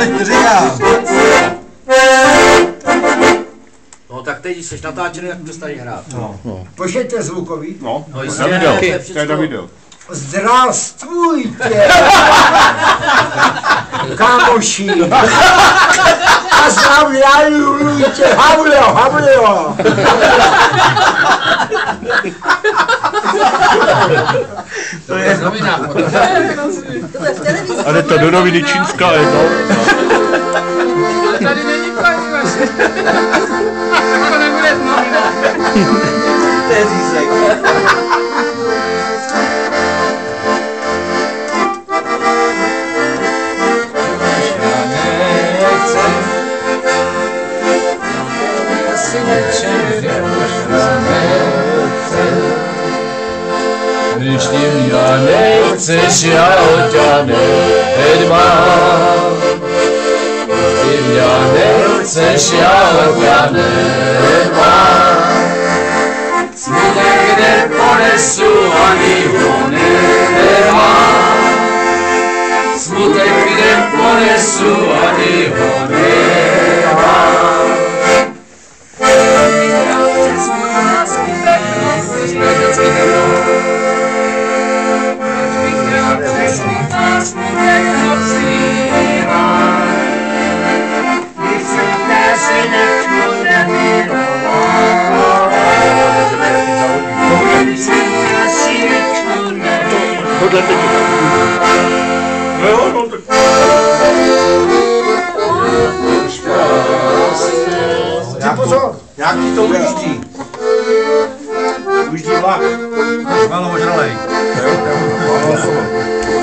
teď říkám. No tak teď, když jsi natáčený, tak přestaň hrát. No. Pošlete zvukový. No, No, to je video, to je to na video. Zdravstvujte! Kámoši! A zdravljajujte! Havlo, havlo! To je v novinách. To bude v televizi. A jde to do noviny čínská jednou. Tady není paní vaše. To nebude v novinách. to je řízek. שדמיוני רוצה שאותנו אדמה דמיוני רוצה שאותנו אדמה Smudegde ponesu oni one deva Smudegde ponesu oni one tohle teď. No jo, no tak. Ty pozor, nějaký to ujíždí. Ujíždí vlak. Malo ožralej. Jo, jo, jo.